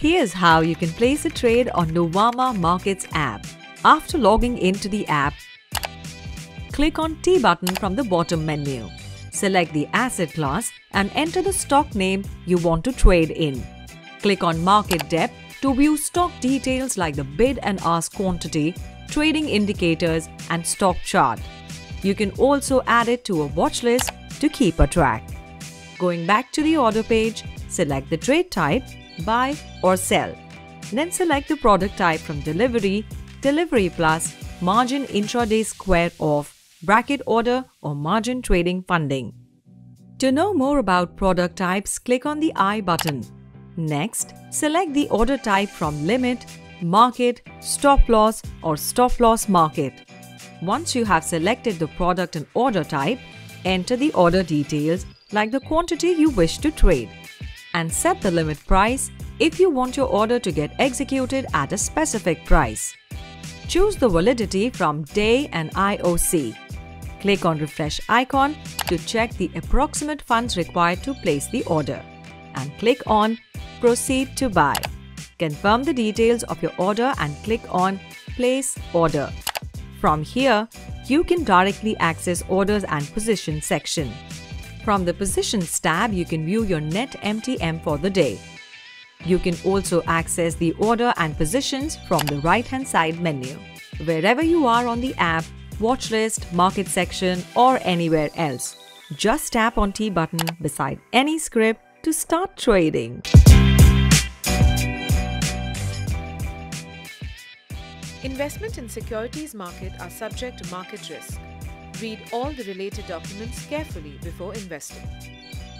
Here's how you can place a trade on Nuvama Markets app. After logging into the app, click on T button from the bottom menu. Select the asset class and enter the stock name you want to trade in. Click on Market Depth to view stock details like the bid and ask quantity, trading indicators and stock chart. You can also add it to a watch list to keep a track. Going back to the order page, select the trade type, buy or sell. Then select the product type from delivery, delivery plus, margin intraday square off, bracket order or margin trading funding. To know more about product types, click on the I button. Next, select the order type from limit, market, stop loss or stop loss market. Once you have selected the product and order type, enter the order details like the quantity you wish to trade and set the limit price if you want your order to get executed at a specific price. Choose the validity from day and IOC. Click on refresh icon to check the approximate funds required to place the order and click on proceed to buy. Confirm the details of your order and click on place order. From here, you can directly access orders and position section. From the positions tab, you can view your net MTM for the day. You can also access the order and positions from the right hand side menu. Wherever you are on the app, watch list, market section or anywhere else, just tap on T button beside any script to start trading. Investment in securities market are subject to market risk. Read all the related documents carefully before investing.